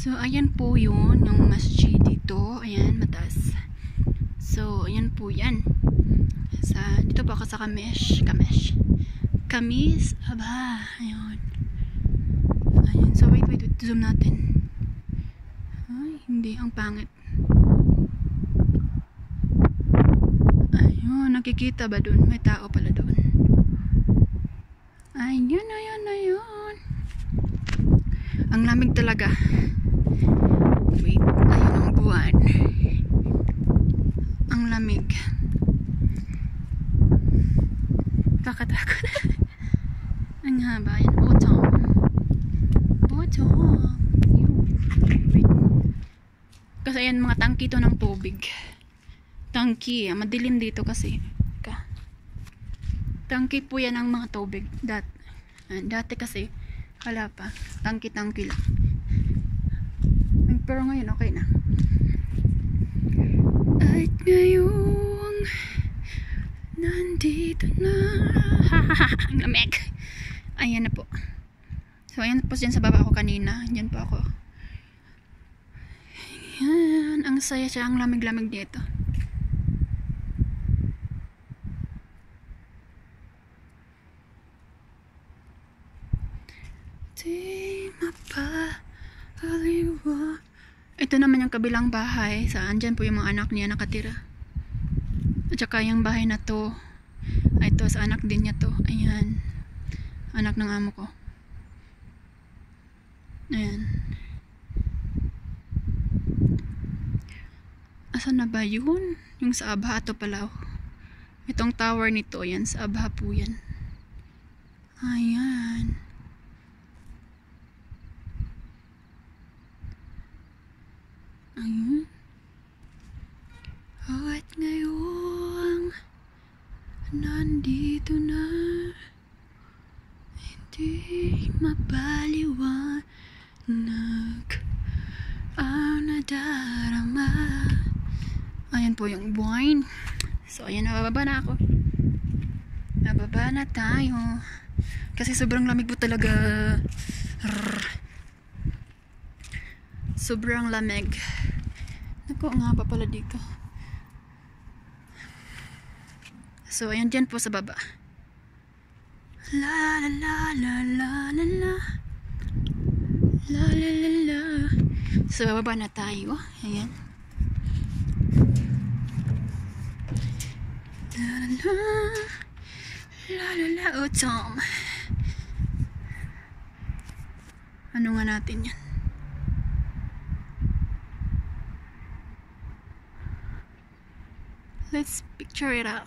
So, ayan po yun, yung masjid dito. Ayan, mataas. So, ayan po yan. Sa, dito po ako sa Kamesh. Kamesh. Kamis. Aba, ayun. Ayan. So, wait, wait, wait. Zoom natin. Ay, hindi. Ang pangit. Ayun, nakikita ba dun? May tao pala dun. Ayun, ayun, ayun. Ang lamig talaga. Wait, ayun ang buwan. Ang lamig. Kakatakot. ang haba. Yan, autumn. Autumn. Kasi ayan, mga tangki to ng tubig. Tangki. ah, Madilim dito kasi. Ka. Tangki po yan ng mga tubig. Dat, dati kasi, wala pa. Tangki-tangki lang. Pero ngayon, okay na. At ngayong nandito na. Ang lamig. Ayan na po. So, ayan po dyan sa baba ko kanina. Diyan po ako. Ayan. Ang saya siya. Ang lamig-lamig dito. Di mapaliwa. Ito naman yung kabilang bahay. Saan dyan po yung mga anak niya nakatira. At saka yung bahay na to. Ay, ito sa anak din niya to. Ayan. Anak ng amo ko. Ayan. Asan na ba yun? Yung sa Abha to pala. oh. Itong tower nito, yan. Sa Abha po yan. Ayan. Ayun. Nandito na hindi mapaliwanag ang nadarama. Ayan po yung buwan. So, ayan, nabababa na ako. Nababa na tayo. Kasi sobrang lamig po talaga. Rrr. Sobrang lamig. Naku, nga pa pala dito. So, ayan dyan po sa baba. La la la la la la la. La la la la. So, bababa na tayo. Ayan. La la la. La la la. Oh, Tom. Ano nga natin yan? Let's picture it out.